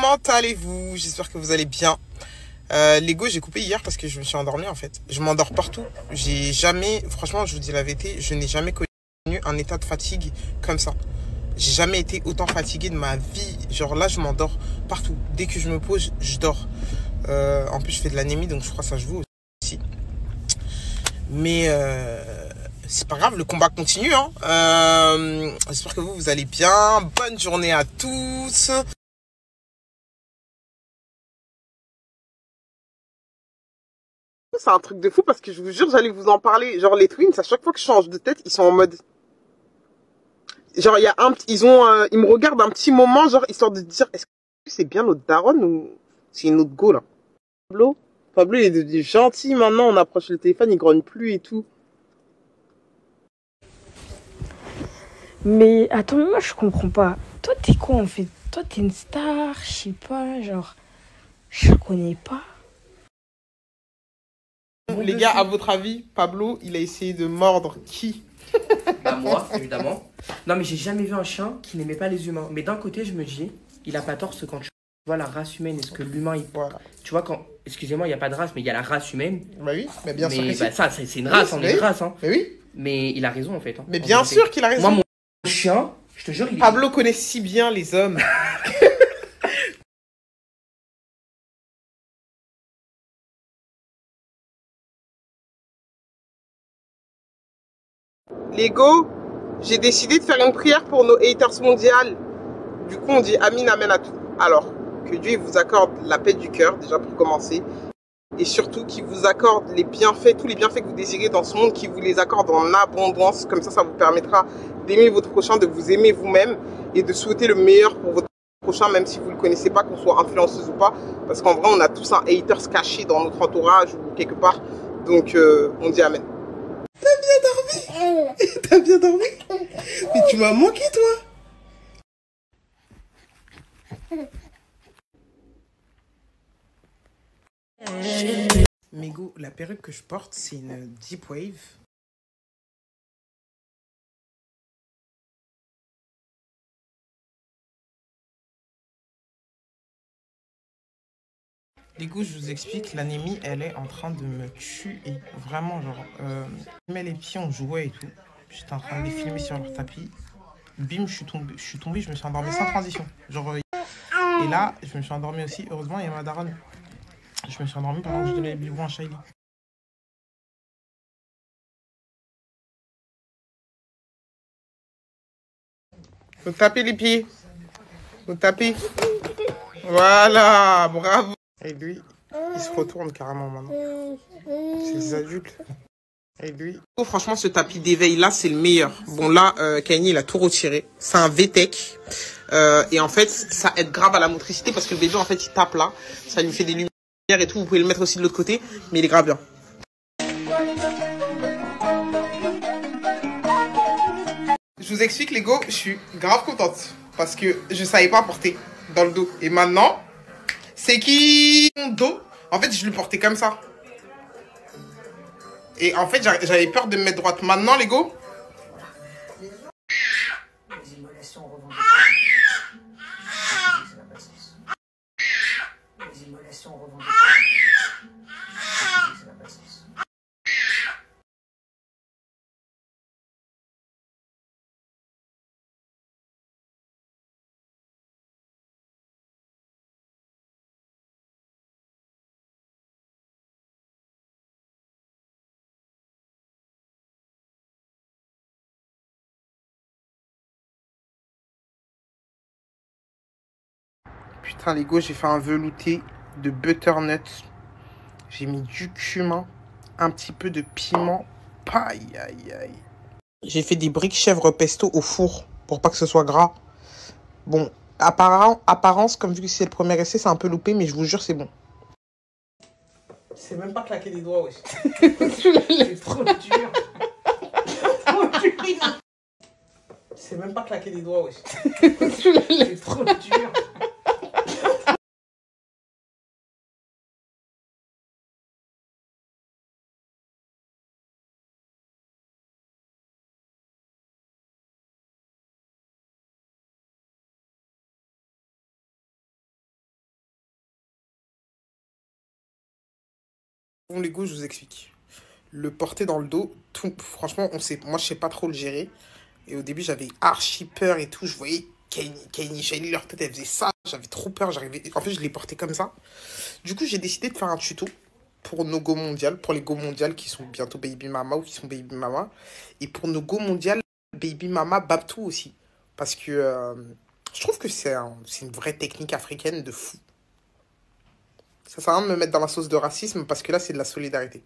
comment allez-vous? J'espère que vous allez bien. Euh, Lego, j'ai coupé hier parce que je me suis endormie en fait. Je m'endors partout. J'ai jamais, franchement, je vous dis la vérité, je n'ai jamais connu un état de fatigue comme ça. J'ai jamais été autant fatiguée de ma vie. Genre là, je m'endors partout. Dès que je me pose, je dors. Euh, en plus, je fais de l'anémie, donc je crois que ça joue aussi. Mais euh, c'est pas grave, le combat continue. Hein. J'espère que vous, vous allez bien. Bonne journée à tous. C'est un truc de fou parce que je vous jure, j'allais vous en parler. Genre les twins, à chaque fois que je change de tête, ils sont en mode. Genre il y a un, ils ont, euh, ils me regardent un petit moment, genre histoire de dire, est-ce que c'est bien notre daronne ou c'est une autre go là? Pablo, Pablo il est devenu gentil maintenant. On approche le téléphone, il grogne plus et tout. Mais attends, moi je comprends pas. Toi t'es quoi en fait? Toi t'es une star, je sais pas, genre. Je connais pas. Les gars, à votre avis, Pablo, il a essayé de mordre qui Bah moi, évidemment. Non mais j'ai jamais vu un chien qui n'aimait pas les humains. Mais d'un côté, je me dis, il a pas tort ce quand tu vois la race humaine, est-ce que l'humain, il... Voilà. Tu vois quand... Excusez-moi, il n'y a pas de race, mais il y a la race humaine. Bah oui, mais bien sûr mais que bah, ça, c'est une race, Oui, on mais est une race. Hein. Mais oui, Mais il a raison en fait. hein, mais en bien vérité. sûr qu'il a raison. Moi, mon chien, je te jure, il est... Pablo connaît si bien les hommes. Lego, j'ai décidé de faire une prière pour nos haters mondiales. Du coup, on dit Amin, Amen à tout. Alors, que Dieu vous accorde la paix du cœur, déjà pour commencer. Et surtout, qu'il vous accorde les bienfaits, tous les bienfaits que vous désirez dans ce monde, qu'il vous les accorde en abondance. Comme ça, ça vous permettra d'aimer votre prochain, de vous aimer vous-même et de souhaiter le meilleur pour votre prochain, même si vous ne le connaissez pas, qu'on soit influenceuse ou pas. Parce qu'en vrai, on a tous un haters caché dans notre entourage ou quelque part. Donc, euh, on dit Amen. T'as bien dormi Mais tu m'as manqué, toi Mégo, la perruque que je porte, c'est une Deep Wave. Les goûts, je vous explique, l'anémie, elle est en train de me tuer. Vraiment, genre, euh, je mets les pieds, on jouait et tout. J'étais en train de les filmer sur leur tapis. Bim, je suis tombé, je suis tombé, je me suis endormi sans transition. Genre, euh, et là, je me suis endormi aussi. Heureusement, il y a ma daronne. Je me suis endormi pendant que je donnais le biberon à Shaili. Faut taper les pieds. Faut taper. Voilà, bravo. Et lui, il se retourne carrément maintenant. C'est les adultes. Et lui. Oh, franchement, ce tapis d'éveil là, c'est le meilleur. Bon, là, euh, Kanye, il a tout retiré. C'est un VTech. Euh, et en fait, ça aide grave à la motricité parce que le bébé, en fait, il tape là. Ça lui fait des lumières et tout. Vous pouvez le mettre aussi de l'autre côté. Mais il est grave bien. Je vous explique, les go, je suis grave contente. Parce que je savais pas porter dans le dos. Et maintenant, c'est qui mon dos En fait, je le portais comme ça. Et en fait, j'a- j'avais peur de me mettre droite. Maintenant, les go, Putain, les go, j'ai fait un velouté de butternut. J'ai mis du cumin, un petit peu de piment. Aïe, aïe, aïe. J'ai fait des briques chèvre pesto au four pour pas que ce soit gras. Bon, apparent, apparence, comme vu que c'est le premier essai, c'est un peu loupé, mais je vous jure, c'est bon. C'est même pas claquer des doigts, wesh. c'est trop dur. C'est même pas claquer des doigts, wesh. c'est trop dur. Les goûts, je vous explique. Le porter dans le dos, tout, franchement, on sait, moi, je sais pas trop le gérer. Et au début, j'avais archi peur et tout. Je voyais Kenny, leur tête, elle faisait ça. J'avais trop peur. J'arrivais... En fait, je les portais comme ça. Du coup, j'ai décidé de faire un tuto pour nos go mondiales, pour les go mondiales qui sont bientôt baby mama ou qui sont baby mama. Et pour nos go mondiales, baby mama Babtou aussi. Parce que euh, je trouve que c'est un, une vraie technique africaine de fou. Ça sert à me mettre dans la sauce de racisme parce que là, c'est de la solidarité.